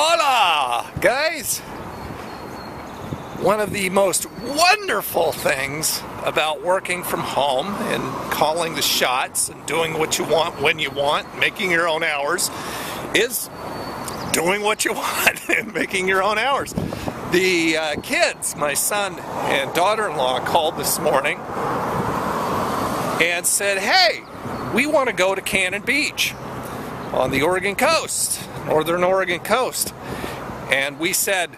Hola, guys! One of the most wonderful things about working from home and calling the shots and doing what you want when you want, making your own hours, is doing what you want and making your own hours. The uh, kids, my son and daughter-in-law, called this morning and said, hey, we want to go to Cannon Beach on the Oregon coast, northern Oregon coast. And we said,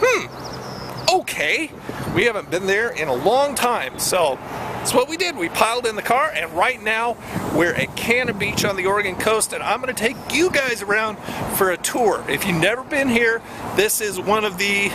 hmm, okay. We haven't been there in a long time. So that's what we did. We piled in the car and right now we're at Cannon Beach on the Oregon coast and I'm going to take you guys around for a tour. If you've never been here, this is one of the,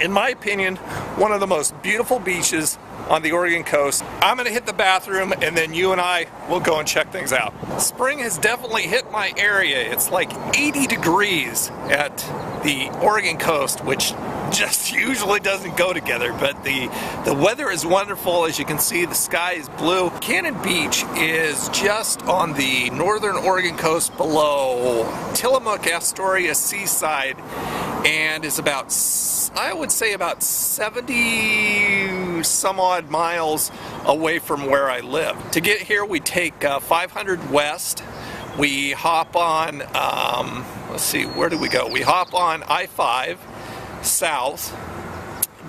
in my opinion, one of the most beautiful beaches on the Oregon coast. I'm gonna hit the bathroom and then you and I will go and check things out. Spring has definitely hit my area. It's like 80 degrees at the Oregon coast, which just usually doesn't go together, but the, the weather is wonderful. As you can see, the sky is blue. Cannon Beach is just on the northern Oregon coast below Tillamook, Astoria Seaside, and is about, I would say about 70 some odd miles away from where I live. To get here, we take uh, 500 west. We hop on, um, let's see, where do we go? We hop on I-5 south,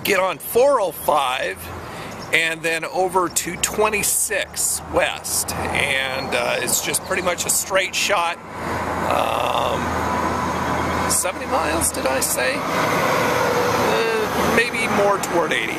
get on 405, and then over to 26 west. And uh, it's just pretty much a straight shot. Um, 70 miles, did I say? Uh, maybe more toward 80.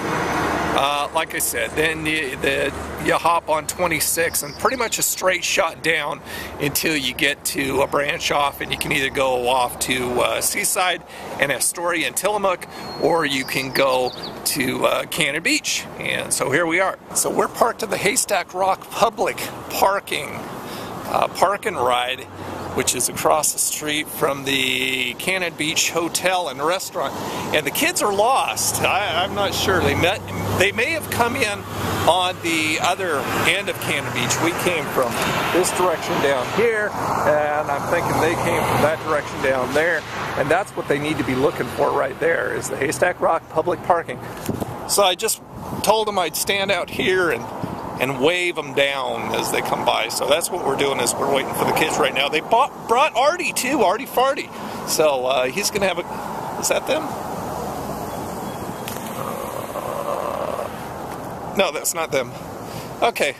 Uh, like I said, then you, the, you hop on 26 and pretty much a straight shot down until you get to a branch off and you can either go off to uh, Seaside and Astoria and Tillamook or you can go to uh, Cannon Beach. And so here we are. So we're parked at the Haystack Rock Public Parking uh, Park and Ride which is across the street from the Cannon Beach Hotel and Restaurant. And the kids are lost. I, am not sure. They met. They may have come in on the other end of Cannon Beach. We came from this direction down here, and I'm thinking they came from that direction down there. And that's what they need to be looking for right there is the Haystack Rock public parking. So I just told them I'd stand out here and and wave them down as they come by. So that's what we're doing is we're waiting for the kids right now. They bought, brought Artie too, Artie Farty. So uh, he's to have a, is that them? No, that's not them. Okay,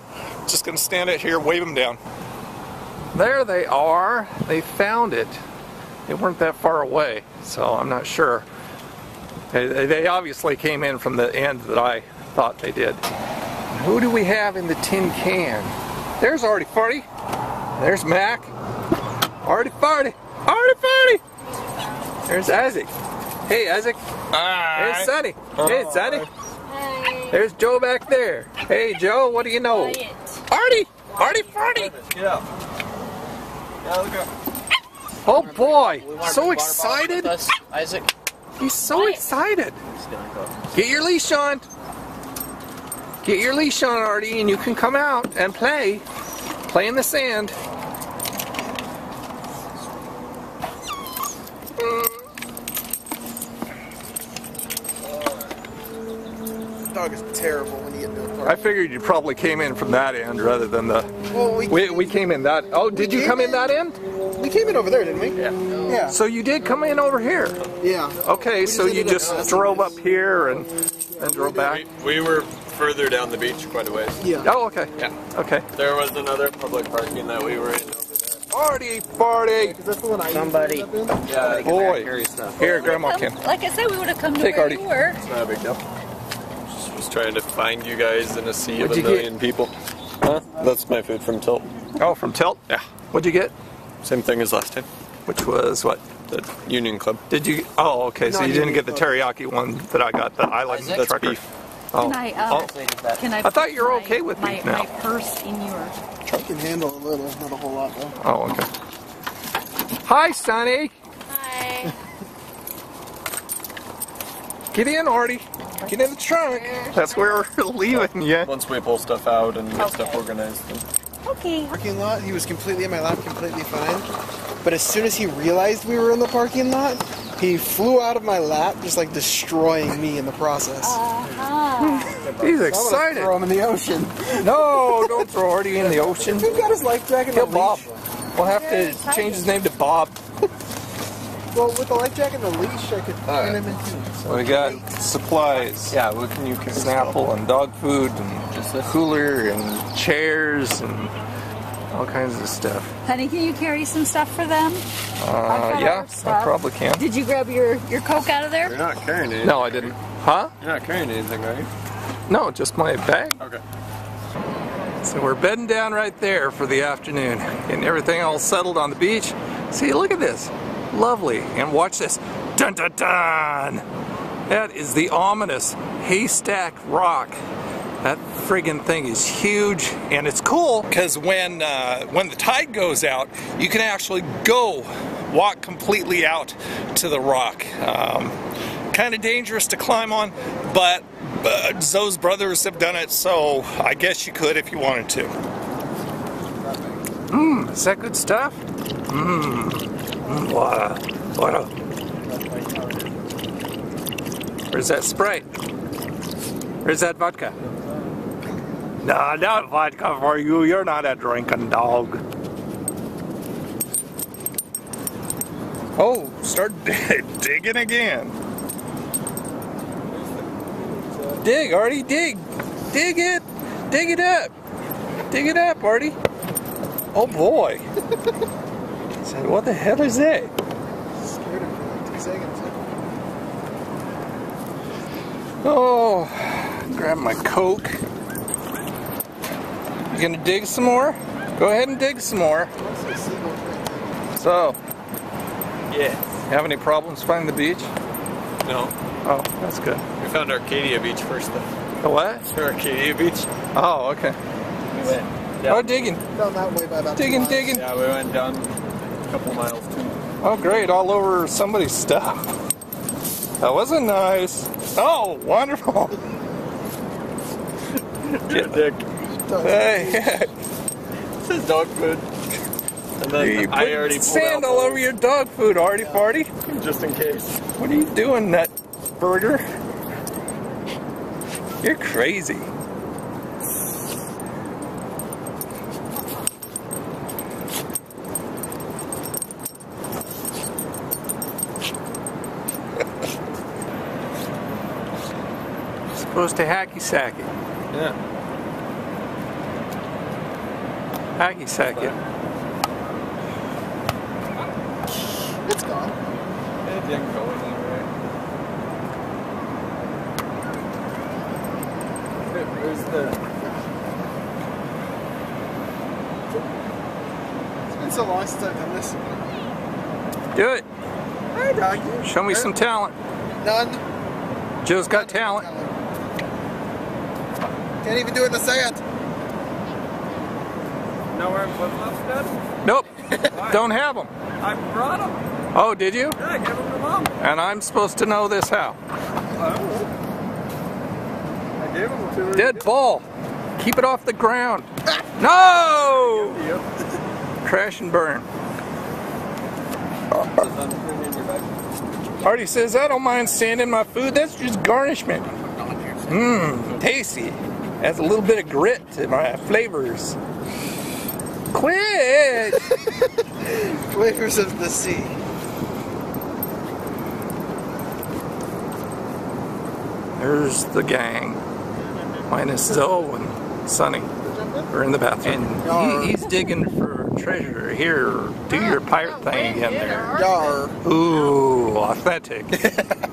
just going to stand out here, wave them down. There they are. They found it. They weren't that far away, so I'm not sure. They, they obviously came in from the end that I thought they did. Who do we have in the tin can? There's Artie Farty. There's Mac. Artie Farty. Artie Farty. There's Isaac. Hey, Isaac. Hi. There's Sonny. Hey, Sonny. Hi. There's Joe back there. Hey, Joe, what do you know? Artie. Artie Farty. Yeah. Yeah, look up. Oh boy, so excited. Isaac. He's so excited. Get your leash on. Get your leash on, Artie, and you can come out and play. Play in the sand. Dog is terrible when you get into a park. I figured you probably came in from that end rather than the. Well, we, We, we came in that. Oh, did you come in that end? we came in over there, didn't we? Yeah. Yeah. So you did come in over here. yeah. Okay, We so just you ended up just drove up here and and drove back. We, we were further down the beach quite a ways. Yeah. Oh, okay. Yeah. Okay. There was another public parking that we were in over there. Party, party. Is that the one Somebody. ended up in? Yeah, Boy. Here, Grandma Kim. Like I said, we would have come to Take where Artie. you were. it's not a big deal. Just was trying to find you guys in a sea What'd of a you get? million people. Huh? That's my food from Tilt. Oh, from Tilt. Yeah. What'd you get? Same thing as last time. Which was what? The Union Club. Did you? Oh, okay. So you you didn't get the teriyaki one that I got. The I like the That's trucker. beef. Oh. Can I, um, oh. Can I? I thought you were okay with my, beef now. My purse in your. I can handle a little, not a whole lot though. Oh, okay. Hi, Sonny. Hi. Get in, Artie. Get in the trunk. That's where we're leaving you. Once we pull stuff out and get stuff Okay. organized. Then. Okay. Parking lot, he was completely in my lap, completely fine. But as soon as he realized we were in the parking lot, He flew out of my lap, just like destroying me in the process. Uh-huh. He's I'm excited. throw him in the ocean. No, don't throw Artie in the ocean. He got his life jacket Kill and a Bob. leash. We'll have to change his name to Bob. Well, with the life jacket and the leash, I could turn him into. We got supplies. Yeah, what can you carry? Snapple and dog food and just a cooler and chairs and all kinds of stuff. Honey, can you carry some stuff for them? Uh, yeah, I probably can. Did you grab your, your Coke out of there? You're not carrying anything. No, I didn't. Huh? You're not carrying anything, right? No, just my bag. Okay. So we're bedding down right there for the afternoon. Getting everything all settled on the beach. See, look at this. Lovely. And watch this. Dun dun dun! That is the ominous haystack rock. That friggin' thing is huge and it's cool because when uh, when the tide goes out, you can actually go walk completely out to the rock. Um, kind of dangerous to climb on, but uh, Zoe's brothers have done it, so I guess you could if you wanted to. Mmm, is that good stuff? Mmm, water, water. Where's that Sprite? Where's that vodka? No, not vodka for you. You're not a drinking dog. Oh, start digging again. Dig, Artie, dig. Dig it. Dig it up. Dig it up, Artie. Oh boy. so what the hell is that? Scared him for like two seconds. Oh, grab my Coke. You gonna dig some more? Go ahead and dig some more. What's this seagull right So, Yeah. have any problems finding the beach? No. Oh, that's good. We found Arcadia Beach first, though. The what? Arcadia Beach. Oh, okay. We went. Oh, digging. there? Down that way by about Digging, miles. digging. Yeah, we went down a couple miles too. Oh, great. All over somebody's stuff. That wasn't nice. Oh, wonderful. Dick. Hey, This is dog food. And then you I put already sand all over your dog food, Artie Farty. bowls just in case. What are you doing, nut burger? You're crazy. Supposed to hacky sack it. Yeah. Hacky sack it. It's gone. It didn't go anywhere. Where's the? It's been so long since I've done this. Do it. Hi, doggy. Show me some talent. None. Joe's got talent. Can't even do it in the sand. Know where flip flops, Dad? Nope. Don't have them. I brought them. Oh, did you? Yeah, give them to mom. And I'm supposed to know this how? Oh. I gave them to her. Dead ball. Keep it off the ground. No! Yep. Crash and burn. Just unputting in your bag. Artie says, I don't mind sand in my food. That's just garnishment. Mmm, tasty. Adds a little bit of grit to my flavors. Quit! Flavors of the sea. There's the gang. Minus Zoe and Sonny. We're in the bathroom. And he, he's digging for treasure. Here, do your pirate thing again there. Yar. Ooh, authentic.